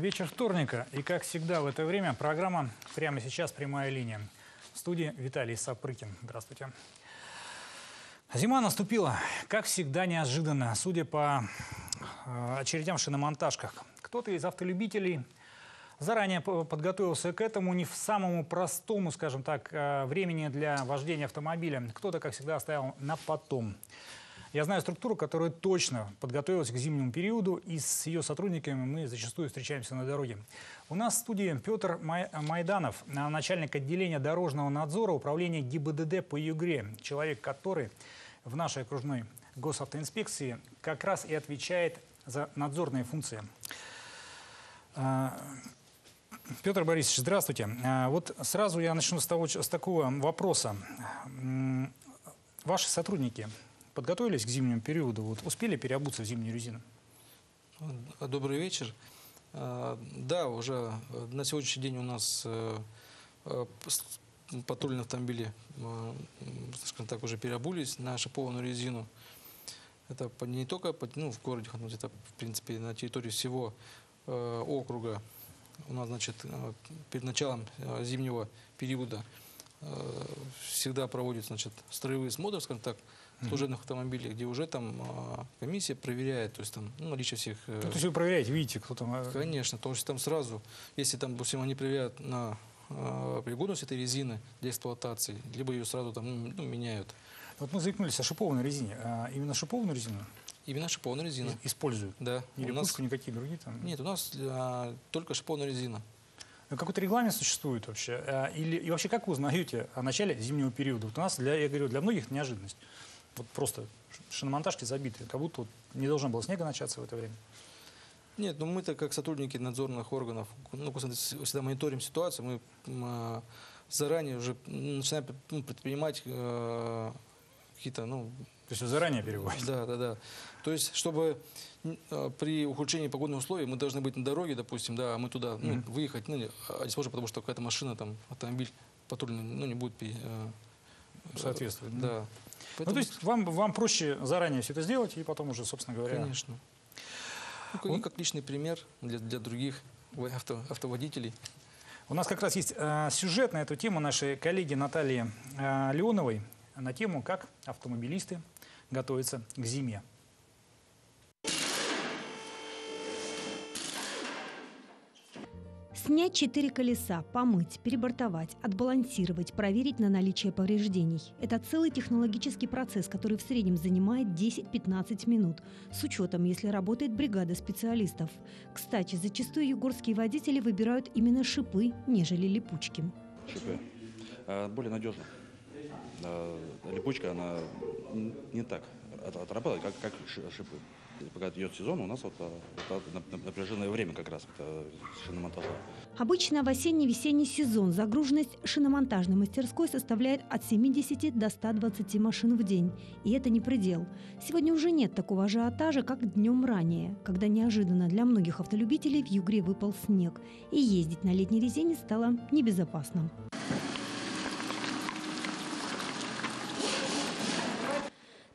Вечер вторника, и как всегда в это время программа «Прямо сейчас. Прямая линия». В студии Виталий Сапрыкин. Здравствуйте. Зима наступила, как всегда, неожиданно, судя по э, очередям в шиномонтажках. Кто-то из автолюбителей заранее подготовился к этому не в самому простому, скажем так, э, времени для вождения автомобиля. Кто-то, как всегда, оставил на потом. Я знаю структуру, которая точно подготовилась к зимнему периоду, и с ее сотрудниками мы зачастую встречаемся на дороге. У нас в студии Петр Майданов, начальник отделения дорожного надзора управления ГИБДД по Югре, человек, который в нашей окружной госавтоинспекции как раз и отвечает за надзорные функции. А, Петр Борисович, здравствуйте. А, вот сразу я начну с, того, с такого вопроса. Ваши сотрудники подготовились к зимнему периоду? Вот успели переобуться в зимнюю резину? Добрый вечер. А, да, уже на сегодняшний день у нас э, э, патрульные автомобили, скажем так, уже переобулись на шипованную резину. Это не только ну, в городе Ханут, это, в принципе, на территории всего э, округа. У нас, значит, перед началом зимнего периода всегда проводится, значит, строевые смотры, скажем так, служебных автомобилей, где уже там а, комиссия проверяет, то есть там ну, наличие всех... Э, то есть вы проверяете, видите, кто там... Э, Конечно, потому что там сразу, если там, допустим, они проверяют на э, пригодность этой резины для эксплуатации, либо ее сразу там ну, меняют. Вот мы заикнулись о шипованной резине. А именно шипованную резину? Именно шипованную резину. Используют? Да. Или у нас... никакие другие там? Нет, у нас а, только шипованная резина. А какой-то регламент существует вообще? А, или, и вообще как вы узнаете о начале зимнего периода? Вот у нас, для, я говорю, для многих неожиданность. Вот просто шиномонтажки забиты, как будто вот не должно было снега начаться в это время. Нет, ну мы-то как сотрудники надзорных органов, ну, всегда мониторим ситуацию, мы э, заранее уже начинаем ну, предпринимать э, какие-то, ну... То есть заранее переводите? Да, да, да. То есть, чтобы э, при ухудшении погодных условий мы должны быть на дороге, допустим, да, а мы туда ну, mm -hmm. выехать, ну, не, а сможем, потому что какая-то машина, там, автомобиль патрульный, ну, не будет... Э, Соответствовать. Да. да. Поэтому... Ну, то есть вам, вам проще заранее все это сделать и потом уже, собственно говоря... Конечно. Ну, вот. как личный пример для, для других авто, автоводителей. У нас как раз есть э, сюжет на эту тему нашей коллеги Натальи э, Леоновой на тему, как автомобилисты готовятся к зиме. Снять четыре колеса, помыть, перебортовать, отбалансировать, проверить на наличие повреждений – это целый технологический процесс, который в среднем занимает 10-15 минут, с учетом, если работает бригада специалистов. Кстати, зачастую югорские водители выбирают именно шипы, нежели липучки. Шипы. А, более надежно. А, липучка, она не так отработает, как, как шипы пока идет сезон, у нас вот а, это напряженное время как раз шиномонтажа. Обычно в осенне-весенний сезон загруженность шиномонтажной мастерской составляет от 70 до 120 машин в день. И это не предел. Сегодня уже нет такого ажиотажа, как днем ранее, когда неожиданно для многих автолюбителей в Югре выпал снег, и ездить на летней резине стало небезопасно.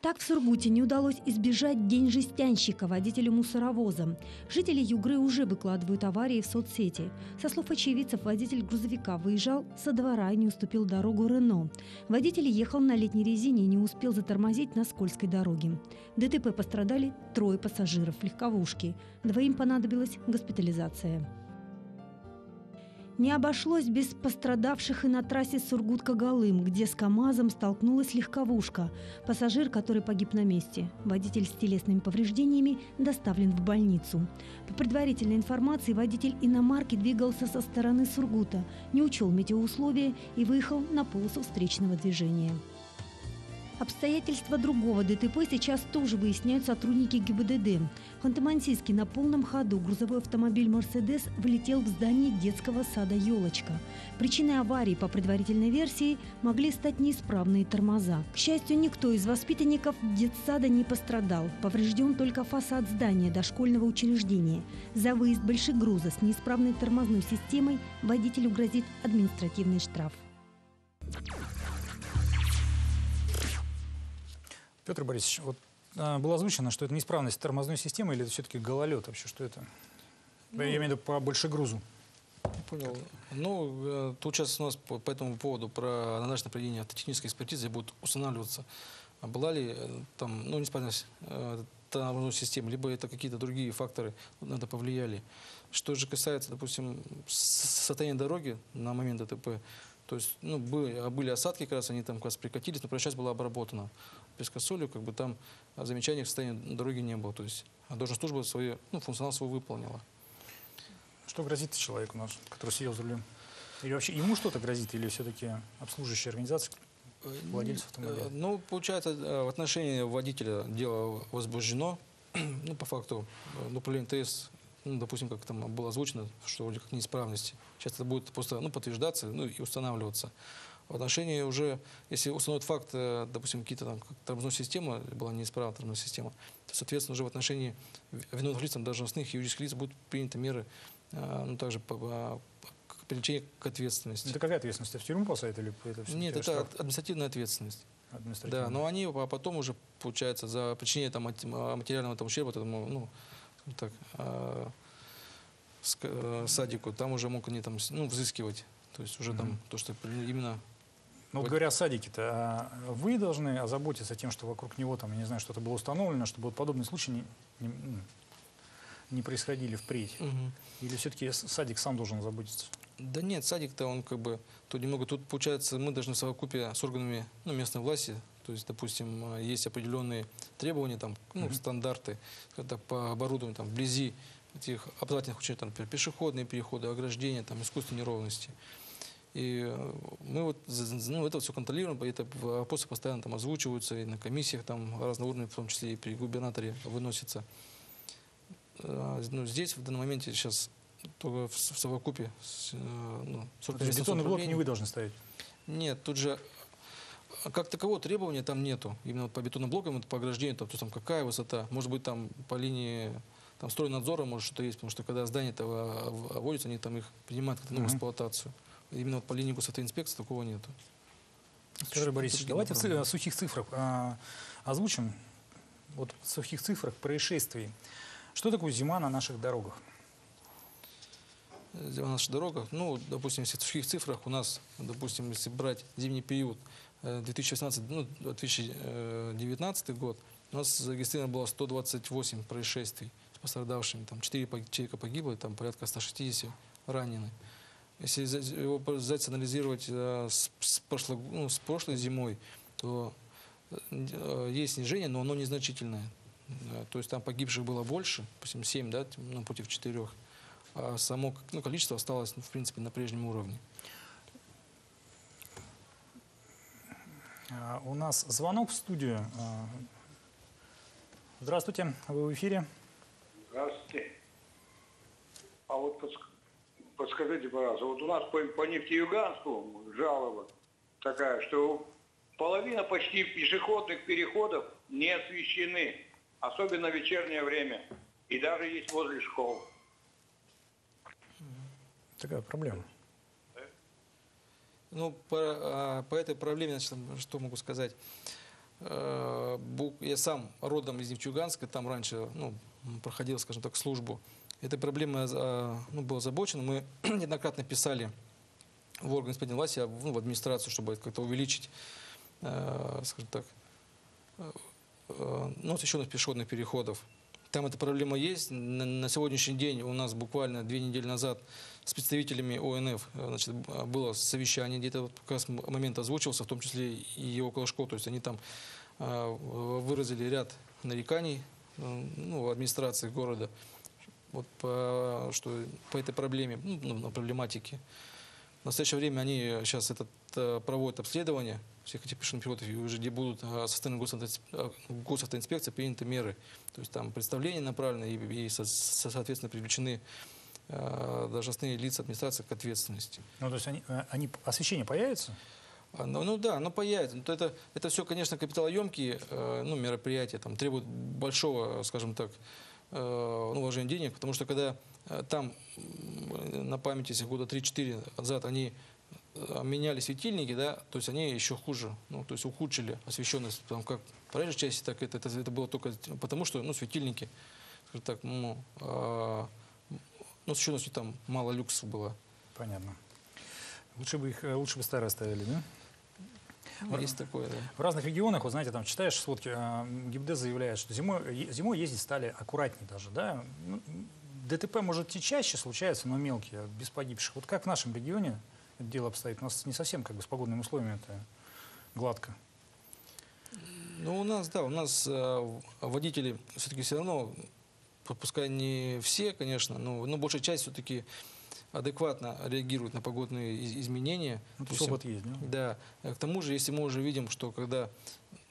Так в Сургуте не удалось избежать день жестянщика водителю мусоровоза. Жители Югры уже выкладывают аварии в соцсети. Со слов очевидцев, водитель грузовика выезжал со двора и не уступил дорогу Рено. Водитель ехал на летней резине и не успел затормозить на скользкой дороге. В ДТП пострадали трое пассажиров легковушки. Двоим понадобилась госпитализация. Не обошлось без пострадавших и на трассе Сургут-Кагалым, где с КАМАЗом столкнулась легковушка. Пассажир, который погиб на месте. Водитель с телесными повреждениями доставлен в больницу. По предварительной информации, водитель иномарки двигался со стороны Сургута, не учел метеоусловия и выехал на полосу встречного движения. Обстоятельства другого ДТП сейчас тоже выясняют сотрудники ГИБДД. В Ханты-Мансийске на полном ходу грузовой автомобиль «Мерседес» влетел в здание детского сада «Елочка». Причиной аварии, по предварительной версии, могли стать неисправные тормоза. К счастью, никто из воспитанников детсада не пострадал. Поврежден только фасад здания дошкольного учреждения. За выезд больших груза с неисправной тормозной системой водителю грозит административный штраф. Петр Борисович, вот а, было озвучено, что это неисправность тормозной системы или это все-таки гололед вообще, что это? Я имею в виду по больше грузу. Понял. Ну, э, тут сейчас у нас по, по этому поводу про аналогичное проведение автотехнической экспертизы будет устанавливаться, а была ли э, там, ну, неисправность э, тормозной системы, либо это какие-то другие факторы на это повлияли. Что же касается, допустим, состояния дороги на момент ДТП, то есть, ну, были, а были осадки, как раз они там как раз прикатились, но часть была обработана пескосолью, как бы там а, замечаний в состоянии дороги не было. То есть, а должностная служба свою, ну, функционал свой выполнила. Что грозит человеку, наш, который сидел за рулем? Или вообще ему что-то грозит, или все-таки обслуживающая организация, владельцы автомобиля? Э, Ну, получается, э, в отношении водителя дело возбуждено. Ну, по факту, э, ну, управление ТС, ну, допустим, как там было озвучено, что вроде как неисправности. Сейчас это будет просто ну, подтверждаться ну, и устанавливаться. В отношении уже, если установят факт, э, допустим, какие-то там тормозная система, была неисправна тормозная система, то, соответственно, уже в отношении виновных лиц, там, должностных и юридических лиц будут приняты меры, э, ну, также по, по- к привлечению к ответственности. Это какая ответственность? В тюрьму посадят или это всё-таки Нет, это штраф административная ответственность. административный? Да, но они а потом уже, получается, за причинение там, а, материального там, ущерба этому, ну, скажем так, э, садику, там уже могут они там, ну, взыскивать. То есть уже там Мгм. то, что именно... Ну, вот говоря о садике-то, а вы должны озаботиться тем, что вокруг него, там, я не знаю, что-то было установлено, чтобы вот подобные случаи не, не, м, не происходили впредь? Или все-таки садик сам должен заботиться? Да нет, садик-то он как бы, тут немного, тут получается, мы должны в совокупе с органами ну, местной власти, то есть, допустим, э, есть определенные требования, там, ну, Мгм. стандарты так, по оборудованию, там, вблизи этих обязательных учреждений, там, пешеходные переходы, ограждения, там, искусственные неровности. И э, мы вот ну, это все контролируем, это вопросы постоянно там озвучиваются и на комиссиях там разного уровня, в том числе и при губернаторе выносятся. Э, Ну, здесь в данном моменте сейчас только в в совокупе с, э, ну, с То есть бетонный блок не вы должны ставить? Нет, тут же как такового требования там нету. Именно вот по бетонным блокам, вот по ограждению, там, то там какая высота, может быть там по линии там стройнадзора может что-то есть, потому что когда здания то вводятся, они там их принимают как-то ну, в эксплуатацию. Именно по линии госавтоинспекции такого нету. Скажи, Борисович, Другие давайте в направления. о сухих цифрах а, озвучим. Вот в сухих цифрах происшествий. Что такое зима на наших дорогах? Э, На наших дорогах, ну, допустим, если в сухих цифрах у нас, допустим, если брать зимний период э, 2018, ну, 2019 год, у нас зарегистрировано было 128 происшествий с пострадавшими, там 4 пог- человека погибло, там порядка 160 ранены. Если его взять, анализировать э, с, с прошло- ну, с прошлой зимой, то э, есть снижение, но оно незначительное. То есть там погибших было больше, допустим, 7, да, ну, против 4 а само ну, количество осталось, ну, в принципе, на прежнем уровне. А, У нас звонок в студию. А, Здравствуйте, вы в эфире. Здравствуйте. А вот подск- подскажите, пожалуйста, вот у нас по, по нефтеюганску жалоба такая, что половина почти пешеходных переходов не освещены, особенно в вечернее время, и даже есть возле школ. Такая проблема. Ну, по, а, по этой проблеме, значит, что могу сказать. Э, Я сам родом из Нефтеюганска, там раньше ну, проходил, скажем так, службу. Этой проблемой а, ну, был озабочен. Мы неоднократно писали в органы исполнительной власти, ну, в администрацию, чтобы как-то увеличить, э, скажем так, э, э, ну, освещенность пешеходных переходов. Там эта проблема есть. На, на сегодняшний день у нас буквально две недели назад с представителями ОНФ э, значит, было совещание, где-то вот как раз момент озвучился, в том числе и около школ. То есть они там э, выразили ряд нареканий э, ну, администрации города вот по, что, по этой проблеме, ну, ну, проблематике. В настоящее время они сейчас этот, э, проводят обследование всех этих пешеходных переходов, и уже где будут э, со стороны госавтоинсп- э, госавтоинспекции приняты меры. То есть там представления направлены и, и со- со- соответственно привлечены э, должностные лица администрации к ответственности. Ну, то есть они, э, они освещение появится? А, Ну, ну да, оно появится. Но то это, это все, конечно, капиталоемкие э, ну, мероприятия, там, требуют большого, скажем так, э, ну, вложения денег, потому что когда э, там на памяти, если года 3-4 назад они э, меняли светильники, да, то есть они еще хуже, ну, то есть ухудшили освещенность, там, как в проезжей части, так это, это, это было только потому, что, ну, светильники, скажем так, ну, а, Ну, что там мало люксов было. Понятно. Лучше бы их, э, лучше бы старые оставили, да? Есть такое, да. В разных регионах, вот знаете, там читаешь сводки, э, ГИБДД заявляет, что зимой, е- зимой ездить стали аккуратнее даже, да? Ну, ДТП, может, и чаще случается, но мелкие, без погибших. Вот как в нашем регионе это дело обстоит? У нас не совсем как бы с погодными условиями это гладко. Ну, у нас, да, у нас э, водители все-таки все равно, пускай не все, конечно, но, но большая часть все-таки адекватно реагирует на погодные из- изменения. Ну, Допустим, опыт есть, да? Да. К тому же, если мы уже видим, что когда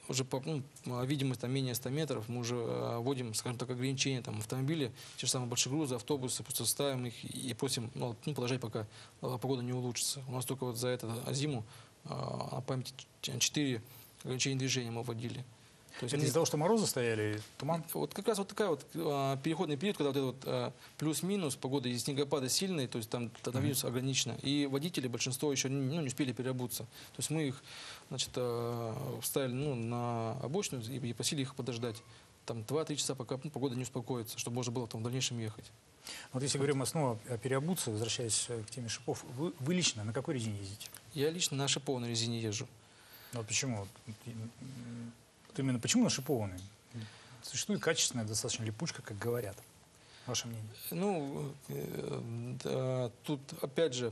уже по, ну, а, видимость там менее 100 метров, мы уже э, вводим, скажем так, ограничения там автомобили, те же самые большие грузы, автобусы, просто ставим их и просим ну, ну, подождать, пока э, погода не улучшится. У нас только вот за эту зиму на памяти 4 ограничения движения мы вводили. То есть Это из-за того, что морозы стояли, туман? вот как раз вот такая вот а, переходный период, когда вот это вот а, плюс-минус погода и снегопады сильные, то есть там тонавирус ограничено. И водители, большинство еще не, ну, не успели переобуться. То есть мы их, значит, а, вставили ну, на обочину и, и просили их подождать. Там 2-3 часа, пока ну, погода не успокоится, чтобы можно было там в дальнейшем ехать. Вот если говорим мы снова о переобуться, возвращаясь э, к теме шипов, вы, вы лично на какой резине ездите? Я лично на шипованной резине езжу. Ну, Вот почему? Вот, именно почему на шипованный? Существует качественная достаточно липучка, как говорят. Ваше мнение? Ну, э, да, тут опять же,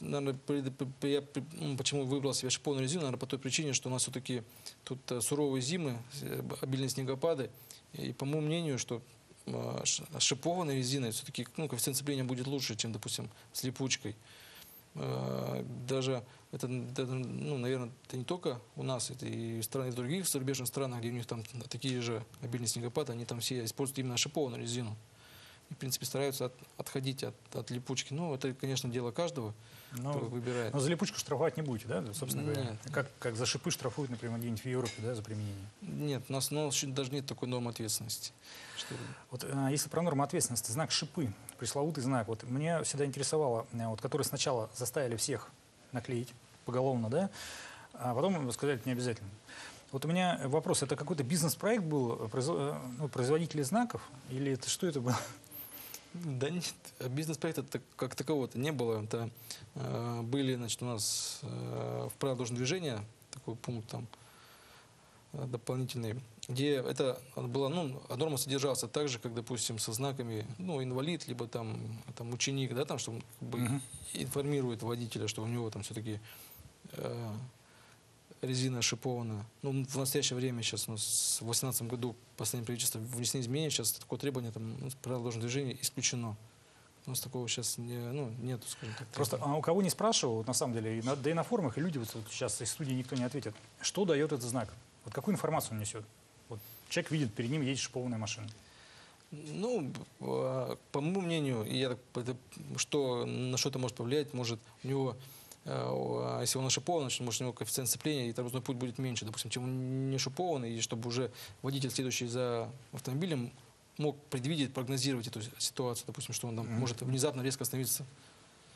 наверное, я ну, почему выбрал себе шиповную резину, наверное, по той причине, что у нас все-таки тут э, суровые зимы, э, обильные снегопады, и по моему мнению, что ш- шипованной резиной все-таки ну, коэффициент сцепления будет лучше, чем, допустим, с липучкой. Э, Даже это, это, ну, наверное, это не только у нас, это и страны, в других зарубежных странах, где у них там такие же обильные снегопады, они там все используют именно шипованную резину и, в принципе, стараются от- отходить от, от липучки. Ну, это, конечно, дело каждого, кто Ну, выбирает. но за липучку штрафовать не будете, да, собственно говоря? Нет. Как, как за шипы штрафуют, например, где-нибудь в Европе, да, за применение? Нет, у нас, у нас еще даже нет такой нормы ответственности. Что, Вот э, если про норму ответственности, знак шипы, пресловутый знак, вот мне всегда интересовало, э, вот, который сначала заставили всех наклеить поголовно, да, а потом сказали, это не обязательно. Вот у меня вопрос, это какой-то бизнес-проект был ну, производителей знаков, или это что это было? Да нет, бизнес-проекта так- как такового-то не было. Это э, были, значит, у нас э, в дорожного движения такой пункт там э, дополнительный, где это было, ну, а норма содержалась так же, как, допустим, со знаками, ну, инвалид, либо там, там ученик, да, там, что он как бы информирует водителя, что у него там все-таки резина шипованная. Ну, в настоящее время сейчас у нас в 2018 году последнее правительство внесли изменения, сейчас такое требование там, ну, правила дорожного движения исключено. У нас такого сейчас не, ну, нету, скажем так. Просто а у кого не спрашивал, вот на самом деле, и на- да и на форумах, и люди, вот, вот сейчас из студии никто не ответит, что дает этот знак? Вот какую информацию он несет? Вот человек видит, перед ним едет шипованная машина. Ну, э, по моему мнению, я это, что на что это может повлиять, может у него, э, если он шипован, значит, может у него коэффициент сцепления и тормозной путь будет меньше, допустим, чем он не шипованный, и чтобы уже водитель, следующий за автомобилем, мог предвидеть, прогнозировать эту ситуацию, допустим, что он там Мгм. может внезапно резко остановиться.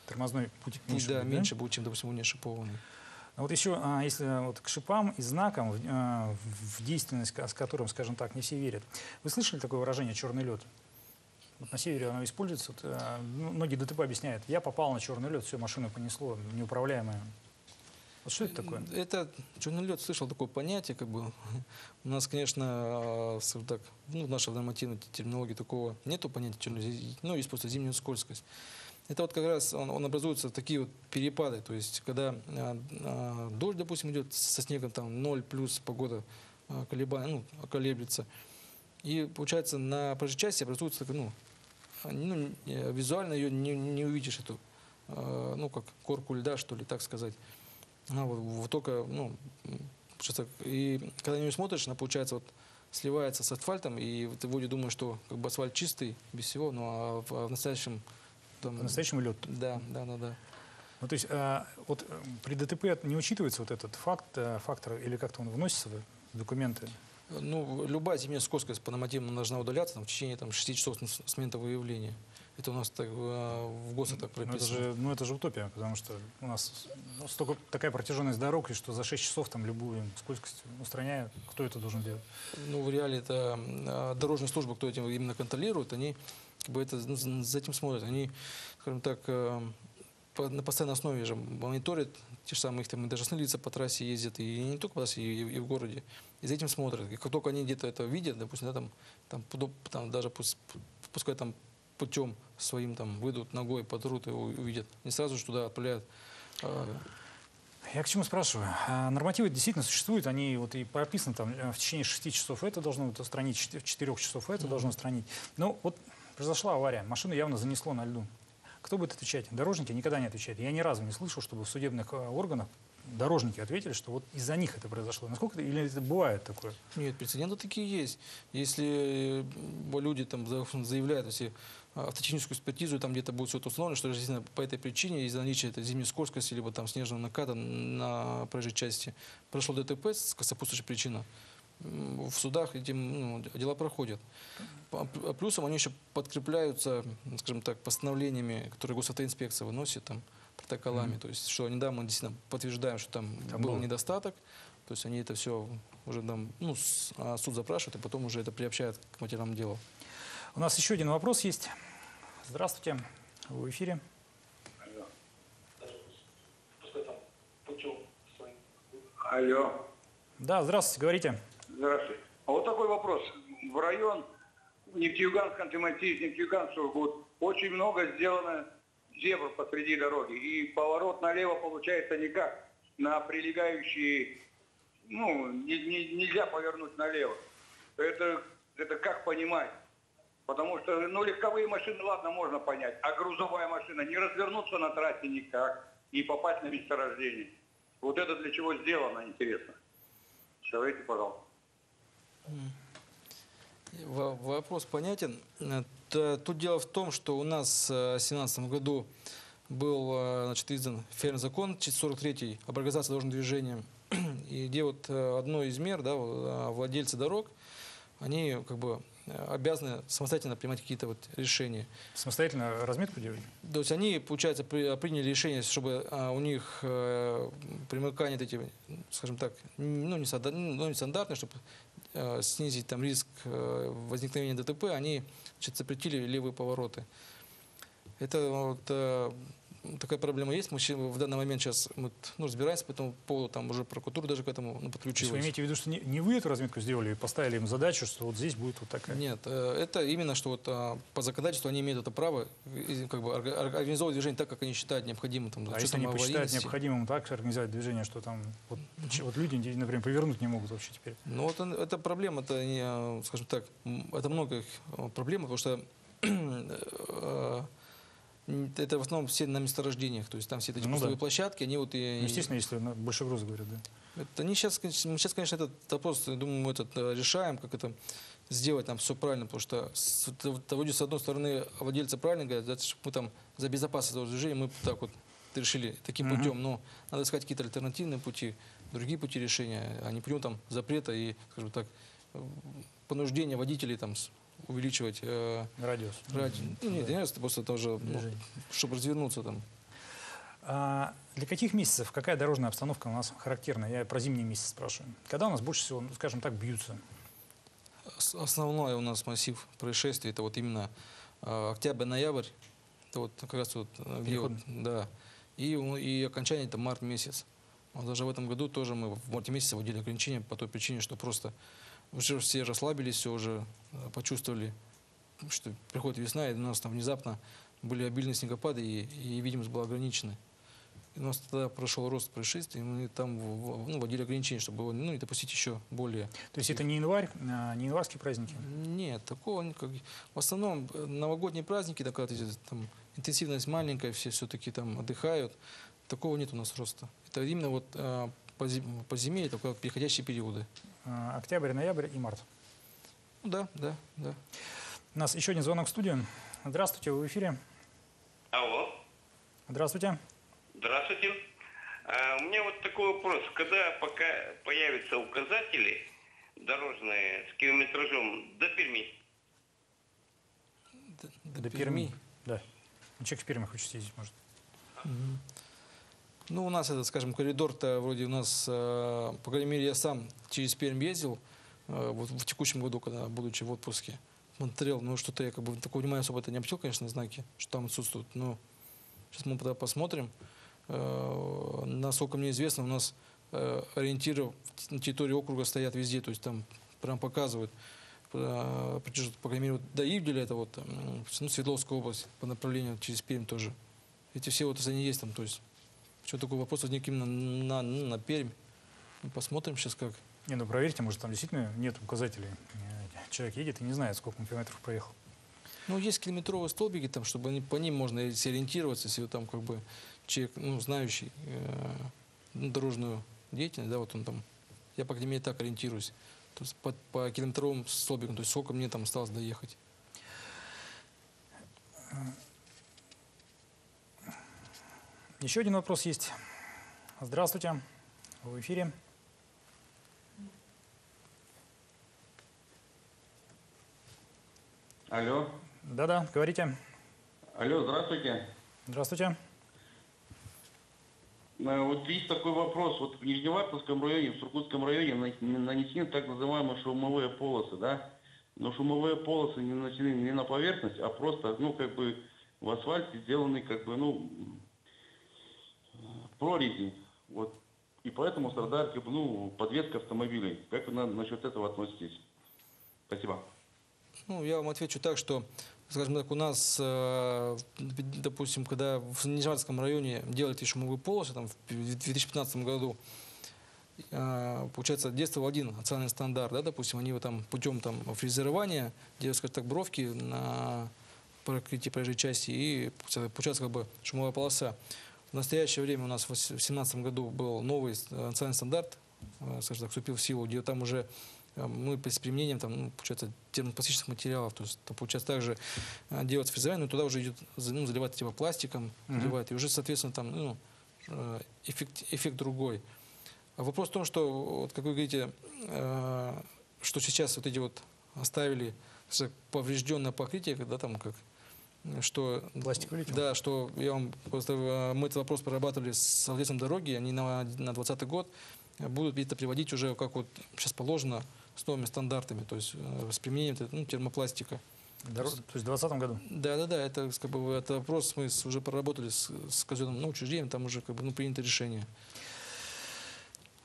Тормозной путь меньше. да, будет, меньше будет, чем, допустим, он не шипованный. А вот еще, а, если вот к шипам и знакам, в, а, в действенность, с которым, скажем так, не все верят. Вы слышали такое выражение «черный лед»? Вот на севере оно используется. Вот, а, ну, многие ДТП объясняют. Я попал на черный лед, все, машину понесло, неуправляемая. Вот что это такое? Это черный лед, слышал такое понятие, как бы. У нас, конечно, э, скажем так, ну, в нашей нормативной терминологии такого нету понятия черный лед, ну, есть просто зимняя скользкость. Это вот как раз он, он образуется такие вот перепады, то есть когда э, э, дождь, допустим, идет со снегом, там 0 плюс погода э, колебания, ну, колеблется. И получается на проезжей части образуется ну, ну, визуально ее не, не увидишь эту, э, ну, как корку льда, что ли, так сказать. Она вот, вот только, ну, так, и когда на нее смотришь, она, получается, вот сливается с асфальтом, и ты вроде думаешь, что как бы асфальт чистый, без всего, но а в, а в настоящем... Там, По-настоящему лед. Да, да, да, да. Ну, то есть а, вот э, при ДТП не учитывается вот этот факт, э, фактор, или как-то он вносится в документы? Ну, любая зимняя скользкость по нормативам должна удаляться там, в течение там, 6 часов с, момента выявления. Это у нас так, э, в ГОСТе так Ну это, прописано. же, ну, это же утопия, потому что у нас ну, столько, такая протяженность дорог, и что за 6 часов там любую скользкость устраняют. Кто это должен делать? Ну, в реале это э, дорожная служба, кто этим именно контролирует, они как бы это ну, за этим смотрят. Они, скажем так, э, на постоянной основе же мониторят те же самые их там должностные лица по трассе ездят, и не только по трассе, и, и в городе. И за этим смотрят. И как только они где-то это видят, допустим, да, там, там, там даже пусть, пускай там путем своим там выйдут ногой, потрут и увидят, не сразу же туда отправляют. э, Я к чему спрашиваю? А, Нормативы действительно существуют, они вот и прописаны там э, в течение 6 часов это должно устранить, в 4 часов это должно устранить. Но вот произошла авария, машину явно занесло на льду. Кто будет отвечать? Дорожники никогда не отвечают. Я ни разу не слышал, чтобы в судебных э, органах дорожники ответили, что вот из-за них это произошло. Насколько это, или это бывает такое? Нет, прецеденты такие есть. Если э, люди там за- заявляют, если а, автотехническую экспертизу, там где-то будет все установлено, что действительно по этой причине, из-за наличия этой зимней скользкости, либо там снежного наката на проезжей части, произошло ДТП с сопутствующей причина, м, в судах этим ну, дела проходят. П- а Плюсом они еще подкрепляются, скажем так, постановлениями, которые госавтоинспекция выносит, там, протоколами. То есть, что они, да, мы действительно подтверждаем, что там, Там был было. недостаток, то есть они это все уже там, ну, а суд запрашивает, и потом уже это приобщают к материалам дела. У нас еще один вопрос есть. Здравствуйте, вы в эфире. Алло. Да, здравствуйте, говорите. Здравствуйте. А вот такой вопрос. В район Нефтеюганск, Антимантийск, Нефтеюганск, вот очень много сделано зебр посреди дороги. И поворот налево получается никак. На прилегающие, ну, не- не- нельзя повернуть налево. Это, это как понимать? Потому что, ну, легковые машины, ладно, можно понять, а грузовая машина не развернуться на трассе никак, не попасть на месторождение. Вот это для чего сделано, интересно. Скажите, пожалуйста. Во- Вопрос понятен. Э, Тут дело в том, что у нас э, в 2017 году был э, значит, издан федеральный закон 43 об организации дорожного движения, и где вот одно из мер, да, э, владельцы дорог, они как бы обязаны самостоятельно принимать какие-то вот решения. Самостоятельно разметку делать? То есть они, получается, при- приняли решение, чтобы а, у них э, примыкания эти, скажем так, ну, не, ну, не стандартные, чтобы снизить там риск э, возникновения ДТП, они значит, запретили левые повороты. Это вот, э, такая проблема есть. Мы в данный момент сейчас мы, ну, разбираемся по этому поводу, там уже прокуратура даже к этому ну, есть вы подключилась. имеете в виду, что не, не вы эту разметку сделали и поставили им задачу, что вот здесь будет вот такая? Нет, э, это именно что вот а, по законодательству они имеют это право как бы орга- орга- организовывать движение так, как они считают необходимым. Там, А если они посчитают необходимым так организовать движение, что там вот, вот люди, например, повернуть не могут вообще теперь? Ну вот это проблема, это, не, э, скажем так, это много э, проблем, потому что это в основном все на месторождениях, то есть там все эти Ну грузовые да. площадки, они вот и... Ну, естественно, если на больше груза говорят, да. Это не сейчас, мы сейчас, конечно, этот вопрос, я думаю, мы этот э, решаем, как это сделать там все правильно, потому что вроде с одной стороны владельцы правильно говорят, да, что мы там за безопасность этого движения мы так вот решили таким Мгм. путем, но надо искать какие-то альтернативные пути, другие пути решения, а не путем там запрета и, скажем так, э, понуждения водителей там увеличивать э, Радиус. ради- ну, нет, не раз, просто тоже, ну, чтобы развернуться там. А для каких месяцев, какая дорожная обстановка у нас характерна? Я про зимние месяцы спрашиваю. Когда у нас больше всего, ну, скажем так, бьются? Ос- Основной у нас массив происшествий это вот именно э, октябрь-ноябрь, это вот как раз вот э, Переходный. да, и, и окончание это март месяц. Вот даже в этом году тоже мы в марте месяце вводили ограничения по той причине, что просто уже все расслабились, все уже э, почувствовали, что приходит весна, и у нас там внезапно были обильные снегопады, и, и видимость была ограничена. И у нас тогда прошел рост происшествий, и мы там ну, вводили ограничения, чтобы его, ну, не допустить еще более То есть это не январь, а, не январские праздники? нет, такого никак. В основном э, новогодние праздники, вот эти, там интенсивность маленькая, все все-таки там отдыхают. Такого нет у нас роста. Это именно вот э, по, зи- по зиме вот переходящие периоды. А, Октябрь, ноябрь и март. Да, да, да. У нас еще один звонок в студию. Здравствуйте, вы в эфире. Алло, Здравствуйте. здравствуйте. А, у меня вот такой вопрос. Когда пока появятся указатели дорожные с километражом до Перми? До, До Перми. Да. Ну, Человек в Перми хочет съездить, может. Ну, у нас этот, скажем, коридор-то вроде у нас, э, по крайней мере, я сам через Пермь ездил э, вот в текущем году, когда будучи в отпуске. смотрел, но что-то я как бы такого внимания особо это не обратил, конечно, на знаки, что там отсутствуют. Но сейчас мы тогда посмотрим. Э, Насколько мне известно, у нас ориентиры на территории округа стоят везде, то есть там прям показывают. По крайней мере, вот до Ивделя, это вот ну, Свердловская область, по направлению через Пермь тоже. Эти все вот, если они есть там, то есть. Почему такой вопрос возник именно на, ну, на Пермь. Ну, Посмотрим сейчас как. Не, ну проверьте, может там действительно нет указателей. Человек едет и не знает, сколько он километров проехал. Ну, есть километровые столбики, там, чтобы они, по ним можно сориентироваться, если там как бы человек, ну, знающий э, ну, дорожную деятельность, да, вот он там, я, по крайней мере, так ориентируюсь. То есть по, по километровым столбикам, то есть сколько мне там осталось доехать. Еще один вопрос есть. Здравствуйте. Вы в эфире. Алло. Да-да, говорите. Алло, здравствуйте. Здравствуйте. Э, Вот есть такой вопрос. Вот в Нижневартовском районе, в Сургутском районе на- нанесены так называемые шумовые полосы, да? Но шумовые полосы не нанесены не на поверхность, а просто, ну, как бы в асфальте сделаны, как бы, ну, прорези. Вот. И поэтому страдает, ну, подвеска автомобилей. Как вы на- насчет этого относитесь? Спасибо. Ну, я вам отвечу так, что, скажем так, у нас, э, допустим, когда в Нижневартовском районе делали шумовые полосы, там, в 2015 году, э, получается, действовал один национальный стандарт, да, допустим, они его там путем там фрезерования делают, скажем так, бровки на покрытии проезжей части, и получается как бы шумовая полоса. В настоящее время у нас в 2017 году был новый э, национальный стандарт, э, скажем так, вступил в силу, где там уже э, мы с применением там, ну, получается, термопластичных материалов, то есть там, получается также делать фрезерование, но туда уже идет, ну, заливать типа пластиком, заливают, и уже, соответственно, там, ну, эффект, эффект другой. А вопрос в том, что, вот, как вы говорите, э, что сейчас вот эти вот оставили поврежденное покрытие, когда там как что Пластик вылетел? да, что я вам просто э, мы этот вопрос прорабатывали с владельцем дороги, они на на 20 год будут это приводить уже как вот сейчас положено с новыми стандартами, то есть э, с применением ну, термопластика. Доро- То есть в 2020 году. Да, да, да, это как бы это вопрос мы уже проработали с, с казенным ну, учреждением, там уже как бы ну, принято решение.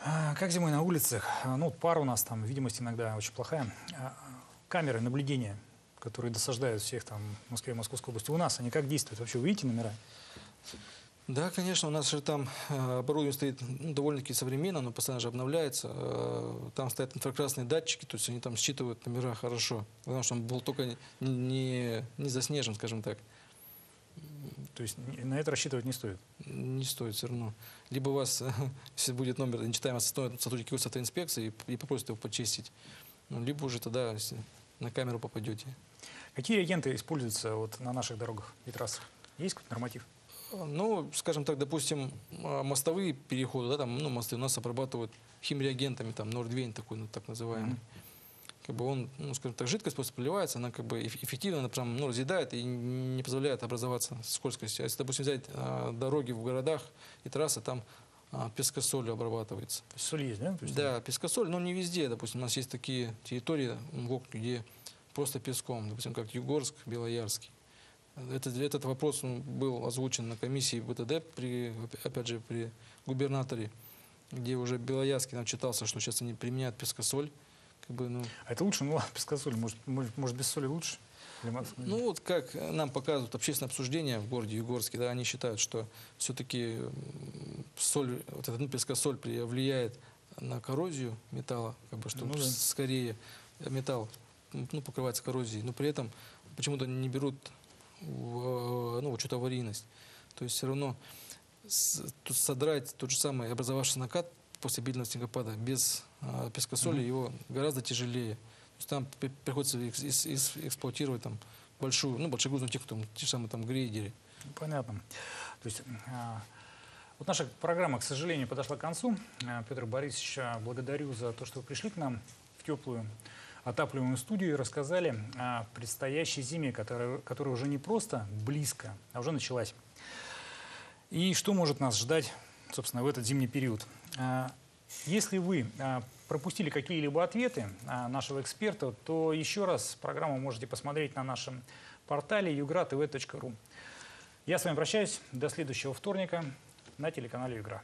А, Как зимой на улицах? А, Ну, пар у нас там, видимость иногда очень плохая. А, Камеры наблюдения, которые досаждают всех там в Москве и Московской области. У нас они как действуют? Вообще вы видите номера? Да, конечно, у нас же там э, оборудование стоит ну, довольно-таки современно, оно постоянно же обновляется. Э, Там стоят инфракрасные датчики, то есть они там считывают номера хорошо. Потому что он был только не, не, не заснежен, скажем так. То есть на это рассчитывать не стоит. Не стоит все равно. Либо у вас, если будет номер остановят сотрудники инспекции и, попросят его почистить. Ну, либо уже тогда на камеру попадете. Какие агенты используются вот на наших дорогах и трассах? Есть какой-то норматив? Ну, скажем так, допустим, а, мостовые переходы, да, там, ну, мосты у нас обрабатывают химреагентами, там, Нордвейн такой, ну, так называемый. Мгм. Как бы он, ну, скажем так, жидкость просто проливается, она как бы эф- эффективно, она прям, ну, разъедает и не позволяет образоваться скользкости. А если, допустим, взять а, дороги в городах и трассы, там а, пескосолью обрабатывается. Соль есть, да? Есть, Да, пескосоль, но не везде. Допустим, у нас есть такие территории где просто песком, допустим, как Югорск, Белоярский. Этот, этот вопрос был озвучен на комиссии БТД, при, опять же, при губернаторе, где уже Белоярский нам читался, что сейчас они применяют пескосоль. Как бы, ну, А это лучше? Ну ладно, без соль. Может, может, может, без соли лучше? Ну вот как нам показывают общественное обсуждение в городе Югорске, да, они считают, что все-таки соль, вот эта ну, пескосоль влияет на коррозию металла, как бы, что Ну да. скорее металл ну, покрывается коррозией, но при этом почему-то не берут в, ну, учет аварийность. То есть все равно содрать тот же самый образовавшийся накат после обильного снегопада без а, пескосоли Мгм. его гораздо тяжелее. То есть там при- приходится экс- экс- экс- эксплуатировать там большую, ну, большегрузную технику, там, те же самые там грейдеры. Понятно. То есть а, вот наша программа, к сожалению, подошла к концу. А, Петр Борисович, благодарю за то, что вы пришли к нам в теплую отапливаемую студию и рассказали о предстоящей зиме, которая, которая уже не просто близко, а уже началась. И что может нас ждать, собственно, в этот зимний период. А, Если вы а, пропустили какие-либо ответы а, нашего эксперта, то еще раз программу можете посмотреть на нашем портале югра.тв.ру. Я с вами прощаюсь. До следующего вторника на телеканале Югра.